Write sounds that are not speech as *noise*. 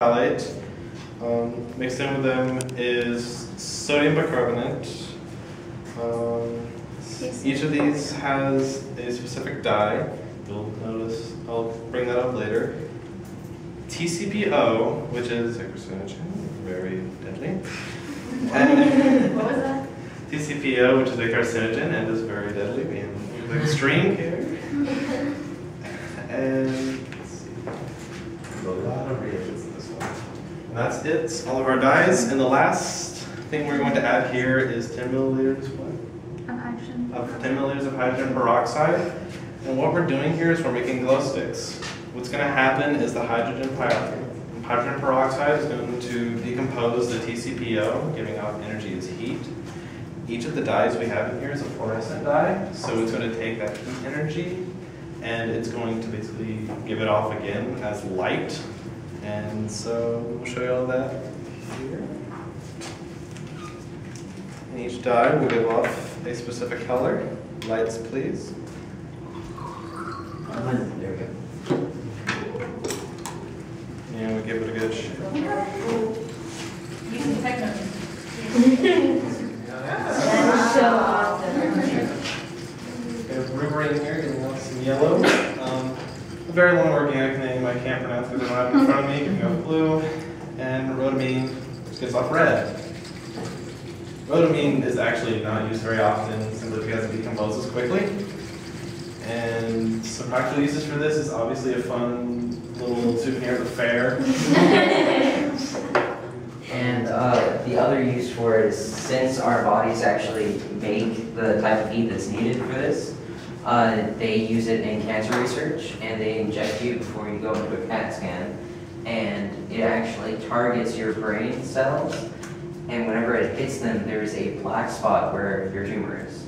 phthalate. Um, mixed in with them is sodium bicarbonate. Um, each of these has a specific dye. You'll notice, I'll bring that up later. TCPO, which is a carcinogen, very deadly. And *laughs* What was that? TCPO, which is a carcinogen and is very deadly, being extreme care. *laughs* And let's see, a lot of reagents in this one. And that's it, all of our dyes. And the last thing we're going to add here is 10 milliliters what? Of hydrogen. of 10 milliliters of hydrogen peroxide. And what we're doing here is we're making glow sticks. What's going to happen is the hydrogen, pi- hydrogen peroxide is going to decompose the TCPO, giving out energy as heat. Each of the dyes we have in here is a fluorescent dye, so it's going to take that heat energy and it's going to basically give it off again as light. And so we'll show you all that here. And each dye will give off a specific color. Lights, please. There we go. And we give it a good shake. Using techno. so awesome. We have rubrene in here giving off some yellow. Very long organic name I can't pronounce because I don't have it in front of me, giving off blue. And rhodamine, which gives off red. Rhodamine is actually not used very often simply because it decomposes quickly. And some practical uses for this is obviously a fun little souvenir at the fair. *laughs* And uh, the other use for it is since our bodies actually make the type of heat that's needed for this, uh, they use it in cancer research, and they inject you before you go into a CAT scan, and it actually targets your brain cells, and whenever it hits them, there is a black spot where your tumor is.